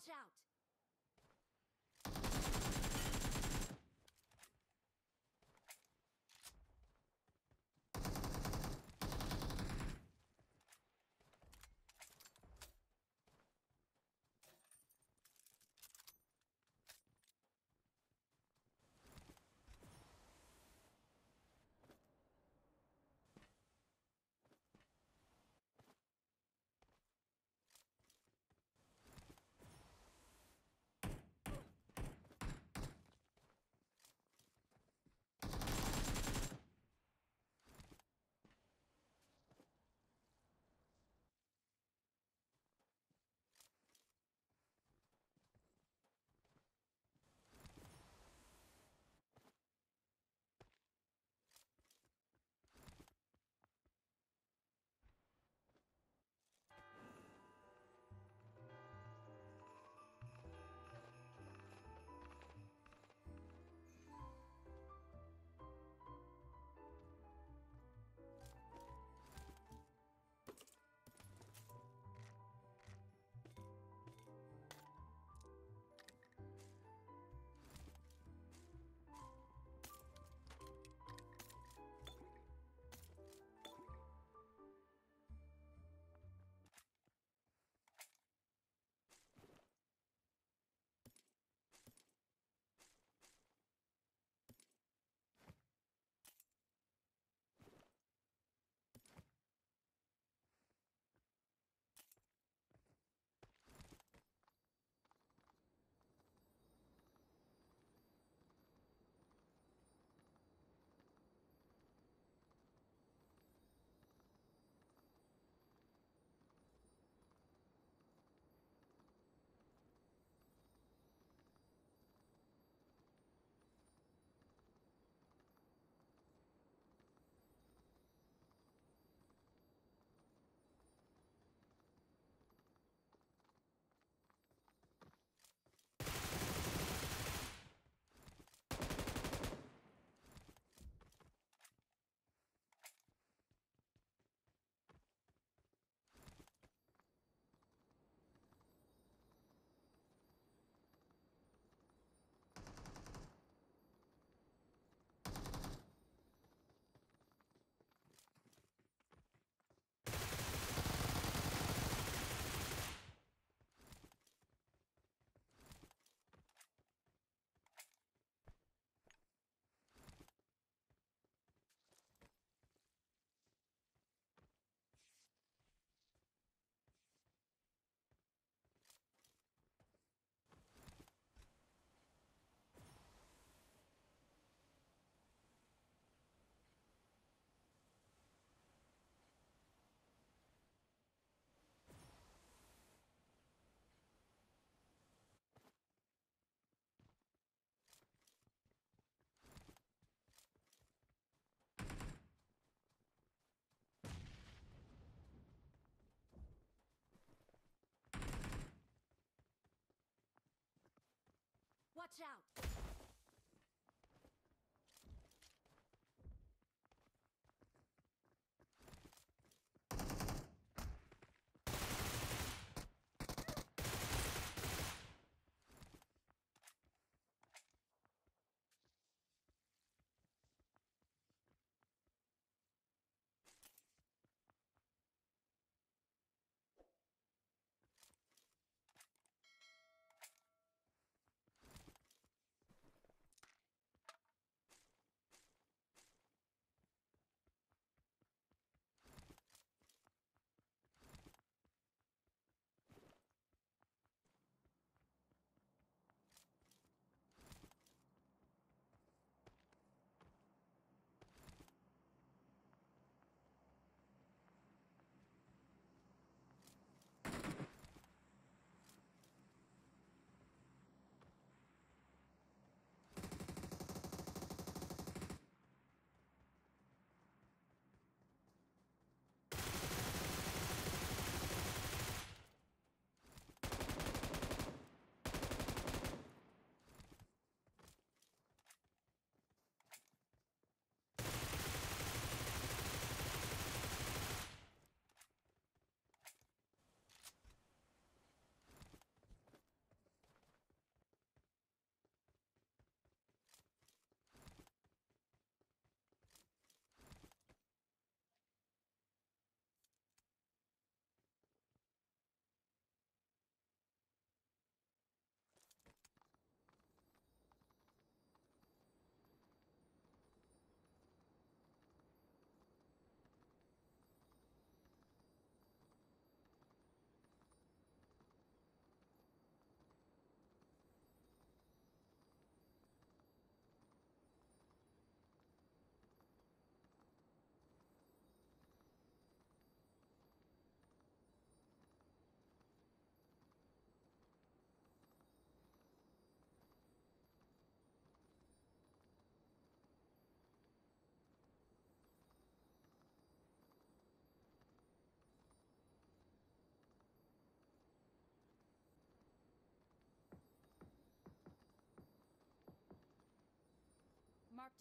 Watch out! Watch out!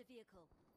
A vehicle.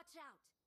Watch out!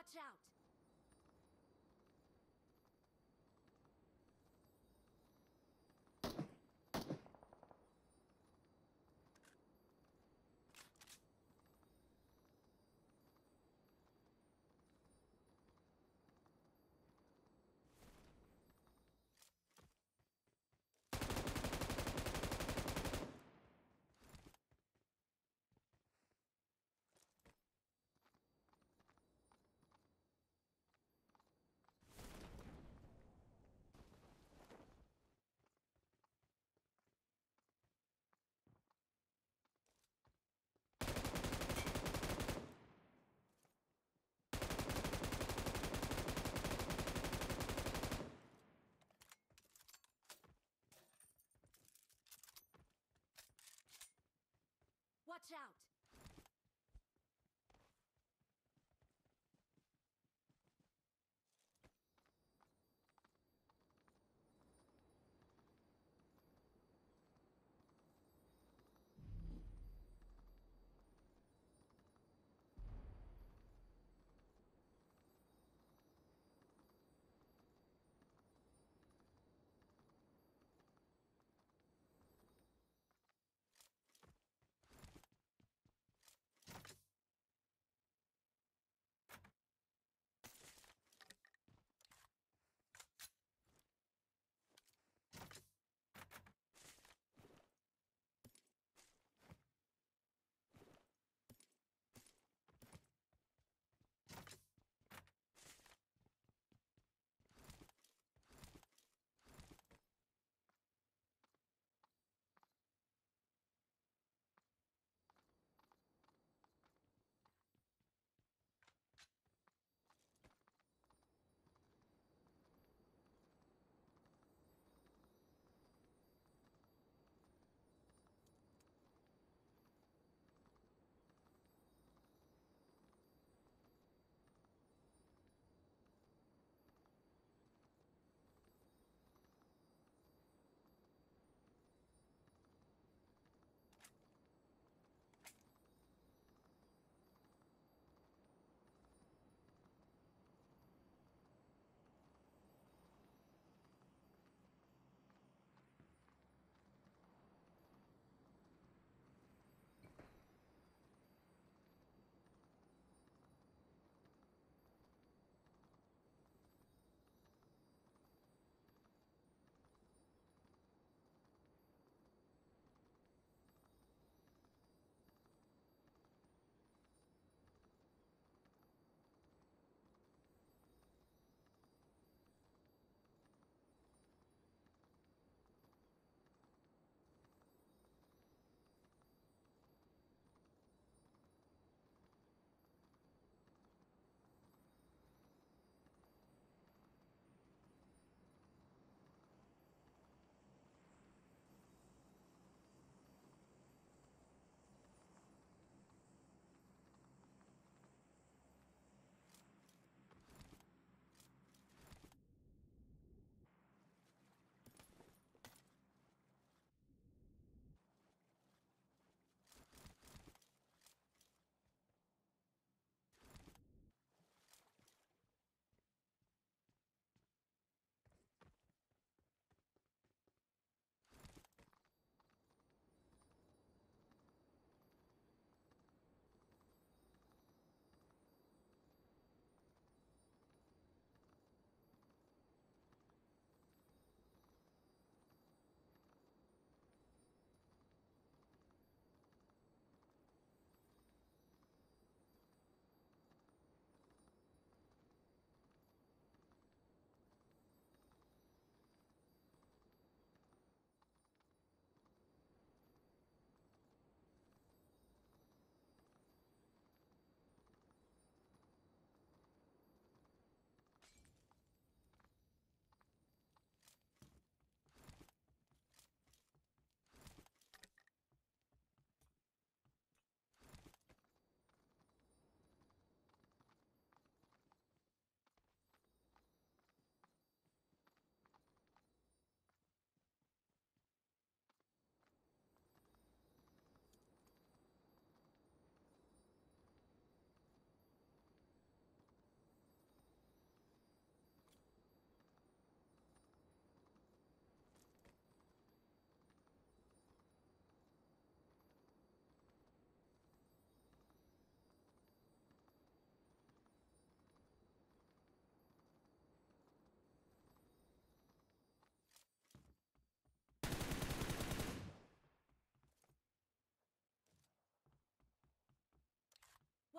Watch out! Watch out!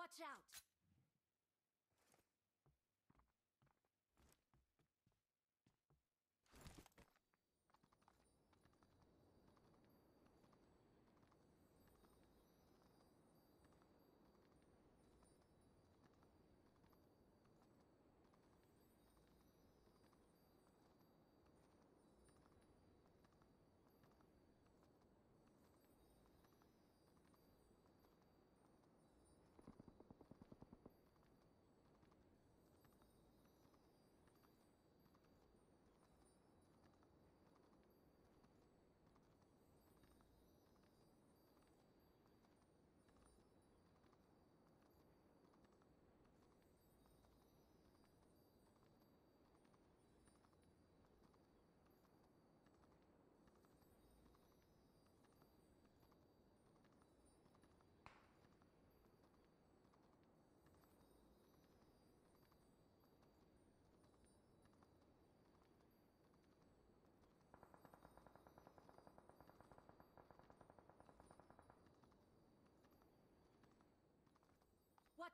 Watch out!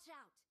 Watch out!